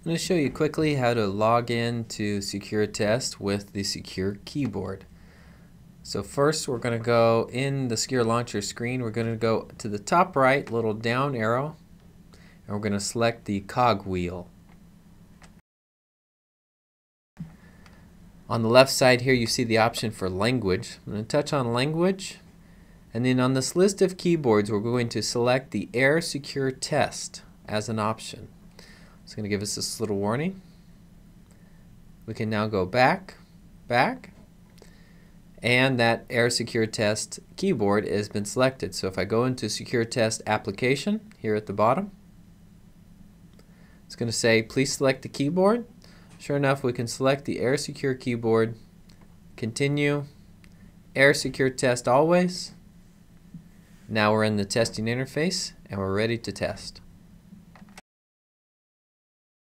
I'm going to show you quickly how to log in to Secure Test with the Secure keyboard. So first we're going to go in the Secure Launcher screen, we're going to go to the top right, little down arrow, and we're going to select the cog wheel. On the left side here you see the option for language. I'm going to touch on language and then on this list of keyboards we're going to select the Air Secure Test as an option. It's going to give us this little warning. We can now go back, back, and that Air Secure Test keyboard has been selected. So if I go into Secure Test Application here at the bottom, it's going to say please select the keyboard. Sure enough, we can select the Air Secure keyboard, continue, Air Secure Test always. Now we're in the testing interface and we're ready to test.